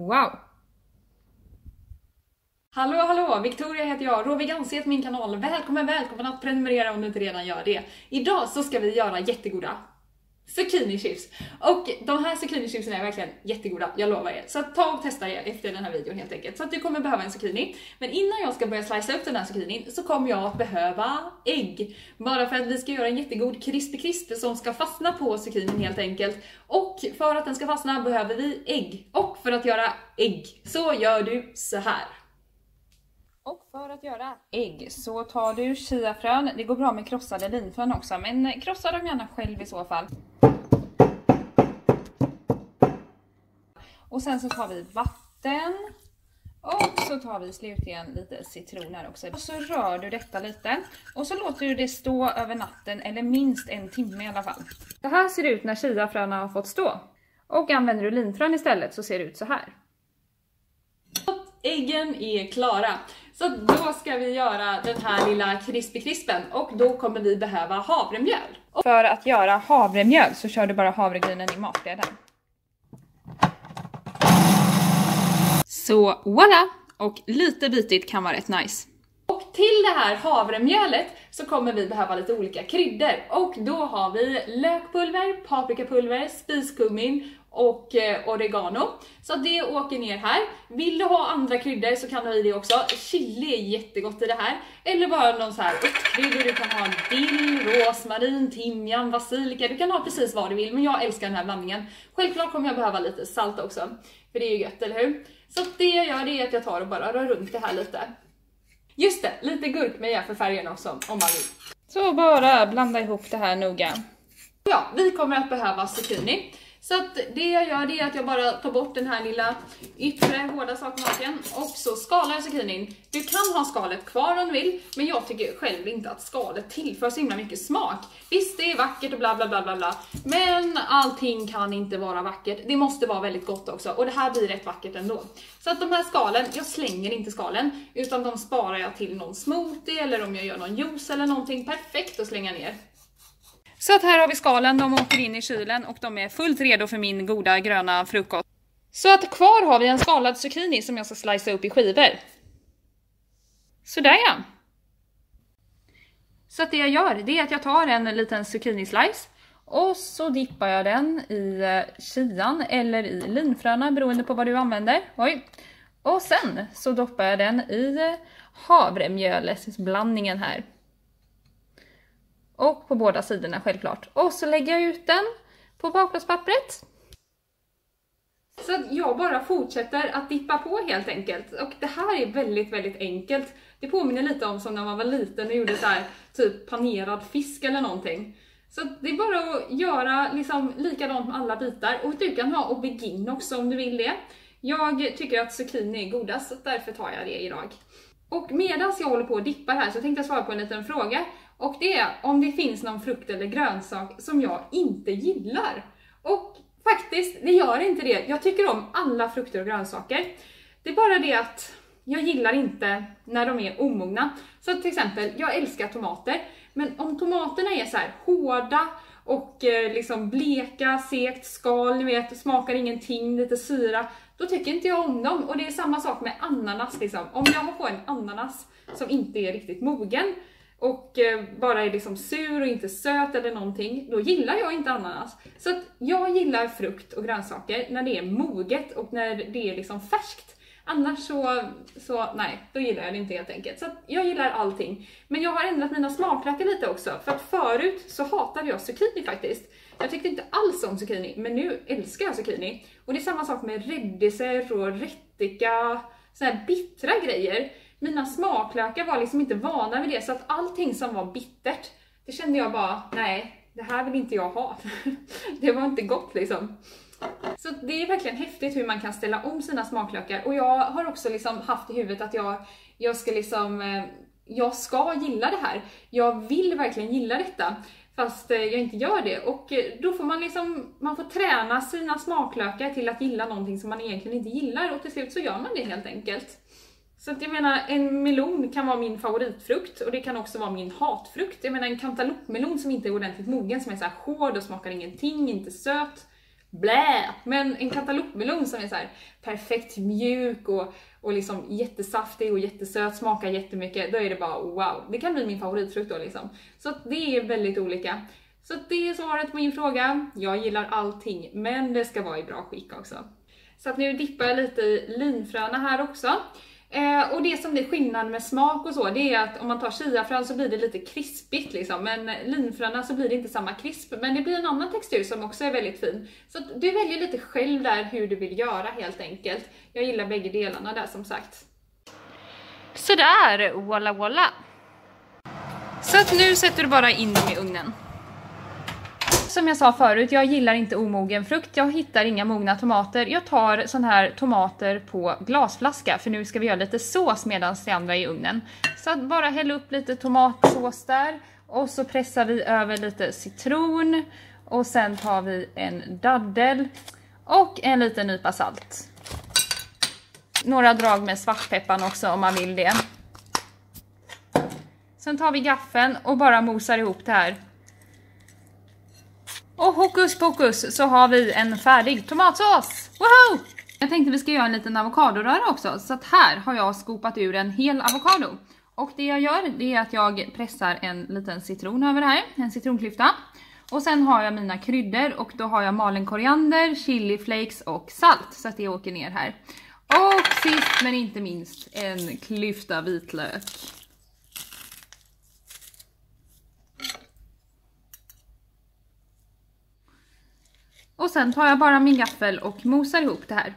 Wow! Hallå hallå! Victoria heter jag, Råvegansi heter min kanal. Välkommen välkommen att prenumerera om du inte redan gör det. Idag så ska vi göra jättegoda zucchini-chips. Och de här zucchini-chipsen är verkligen jättegoda, jag lovar er. Så ta och testa er efter den här videon helt enkelt. Så att du kommer behöva en zucchini. Men innan jag ska börja slicea upp den här zucchinin så kommer jag att behöva ägg. Bara för att vi ska göra en jättegod krispig krisp som ska fastna på zucchinin helt enkelt. Och för att den ska fastna behöver vi ägg. Och för att göra ägg så gör du så här. Och för att göra ägg så tar du chiafrön, det går bra med krossade linfrön också, men krossa dem gärna själv i så fall. Och sen så tar vi vatten. Och så tar vi slutligen lite citron här också. Och så rör du detta lite. Och så låter du det stå över natten, eller minst en timme i alla fall. Det här ser ut när chiafröna har fått stå. Och använder du linfrön istället så ser det ut så här. Äggen är klara. Så då ska vi göra den här lilla krispig krispen och då kommer vi behöva havremjöl. För att göra havremjöl så kör du bara havregrynen i matleden. Så voilà! Och lite bitigt kan vara rätt nice. Och till det här havremjölet så kommer vi behöva lite olika kryddor och då har vi lökpulver, paprikapulver, spiskummin och eh, oregano. Så det åker ner här. Vill du ha andra kryddor så kan du ha i det också. Chili är jättegott i det här. Eller bara någon så här örtkryddor. Du kan ha dill, rosmarin, timjan, basilika. Du kan ha precis vad du vill, men jag älskar den här blandningen. Självklart kommer jag behöva lite salt också, för det är ju gött, eller hur? Så det jag gör det är att jag tar och bara rör runt det här lite. Just det, lite gurkmeja för färgen också, om man vill. Så bara blanda ihop det här noga. Ja, vi kommer att behöva zucchini. Så att det jag gör det är att jag bara tar bort den här lilla yttre hårda sakmaken och så skalar jag zucchinin. Du kan ha skalet kvar om du vill, men jag tycker själv inte att skalet tillför så himla mycket smak. Visst, det är vackert och bla bla bla bla bla, men allting kan inte vara vackert. Det måste vara väldigt gott också och det här blir rätt vackert ändå. Så att de här skalen, jag slänger inte skalen, utan de sparar jag till någon smoothie eller om jag gör någon juice eller någonting perfekt att slänga ner. Så att här har vi skalen, de åker in i kylen och de är fullt redo för min goda gröna frukost. Så att kvar har vi en skalad zucchini som jag ska slicea upp i skivor. Sådär ja! Så att det jag gör, det är att jag tar en liten zucchini-slice och så dippar jag den i eh, chian eller i linfröna beroende på vad du använder. Oj! Och sen så doppar jag den i havremjölet, havremjölsblandningen här. Och på båda sidorna självklart. Och så lägger jag ut den på bakplåtspappret. Så att jag bara fortsätter att dippa på helt enkelt. Och det här är väldigt, väldigt enkelt. Det påminner lite om som när man var liten och gjorde så här, typ panerad fisk eller någonting. Så det är bara att göra liksom likadant med alla bitar. Och du kan ha aubergine också om du vill det. Jag tycker att zucchini är godast, så därför tar jag det idag. Och medan jag håller på och dippar här så tänkte jag svara på en liten fråga. Och det är om det finns någon frukt eller grönsak som jag inte gillar. Och faktiskt, det gör inte det. Jag tycker om alla frukter och grönsaker. Det är bara det att jag gillar inte när de är omogna. Så till exempel, jag älskar tomater, men om tomaterna är så här hårda och eh, liksom bleka, segt skal, ni vet, smakar ingenting, lite syra, då tycker inte jag om dem. Och det är samma sak med ananas liksom. Om jag får en ananas som inte är riktigt mogen, och eh, bara är liksom sur och inte söt eller någonting, då gillar jag inte ananas. Så att jag gillar frukt och grönsaker när det är moget och när det är liksom färskt. Annars så, så nej, då gillar jag det inte helt enkelt. Så att jag gillar allting. Men jag har ändrat mina smaklökar lite också, för att förut så hatade jag zucchini faktiskt. Jag tyckte inte alls om zucchini, men nu älskar jag zucchini. Och det är samma sak med rädisor och rättika, sådana här bittra grejer mina smaklökar var liksom inte vana vid det, så att allting som var bittert, det kände jag bara, nej, det här vill inte jag ha. det var inte gott liksom. Så det är verkligen häftigt hur man kan ställa om sina smaklökar. Och jag har också liksom haft i huvudet att jag, jag ska liksom, eh, jag ska gilla det här. Jag vill verkligen gilla detta. Fast eh, jag inte gör det. Och eh, då får man liksom, man får träna sina smaklökar till att gilla någonting som man egentligen inte gillar och till slut så gör man det helt enkelt. Så att jag menar, en melon kan vara min favoritfrukt och det kan också vara min hatfrukt. Jag menar en kantalopmelon som inte är ordentligt mogen, som är så här hård och smakar ingenting, inte söt. blä! Men en kantalopmelon som är så här perfekt mjuk och, och liksom jättesaftig och jättesöt, smakar jättemycket, då är det bara wow. Det kan bli min favoritfrukt då liksom. Så att det är väldigt olika. Så att det är svaret på min fråga. Jag gillar allting, men det ska vara i bra skick också. Så att nu dippar jag lite i linfröna här också. Eh, och det som blir skillnad med smak och så, det är att om man tar chiafrön så blir det lite krispigt liksom, men linfröna så blir det inte samma krisp, men det blir en annan textur som också är väldigt fin. Så du väljer lite själv där hur du vill göra helt enkelt. Jag gillar bägge delarna där som sagt. Sådär, walla walla! Så att nu sätter du bara in dem i ugnen som jag sa förut, jag gillar inte omogen frukt. Jag hittar inga mogna tomater. Jag tar sån här tomater på glasflaska för nu ska vi göra lite sås medan det andra är i ugnen. Så bara häll upp lite tomatsås där och så pressar vi över lite citron och sen tar vi en daddel och en liten nypa salt. Några drag med svartpepparn också om man vill det. Sen tar vi gaffeln och bara mosar ihop det här och hokus pokus så har vi en färdig tomatsås! Woho! Jag tänkte vi ska göra en liten avokadoröra också, så att här har jag skopat ur en hel avokado. Och det jag gör det är att jag pressar en liten citron över det här, en citronklyfta. Och sen har jag mina kryddor och då har jag malen koriander, chiliflakes och salt så att det åker ner här. Och sist men inte minst en klyfta vitlök. Och sen tar jag bara min gaffel och mosar ihop det här.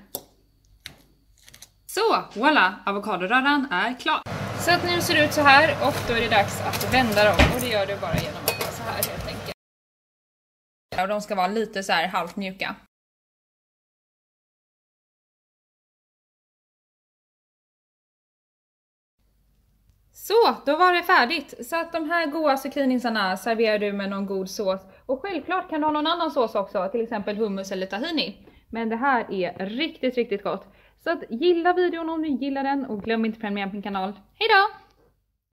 Så, voilà! Avokadoröran är klar. Så att nu ser det ut så här och då är det dags att vända dem och det gör du bara genom att göra så här helt enkelt. Och de ska vara lite så här halvt mjuka. Så, då var det färdigt. Så att de här goda zucchinisarna serverar du med någon god sås. Och självklart kan du ha någon annan sås också, till exempel hummus eller tahini. Men det här är riktigt, riktigt gott. Så att gilla videon om du gillar den och glöm inte att prenumerera på min kanal. Hejdå!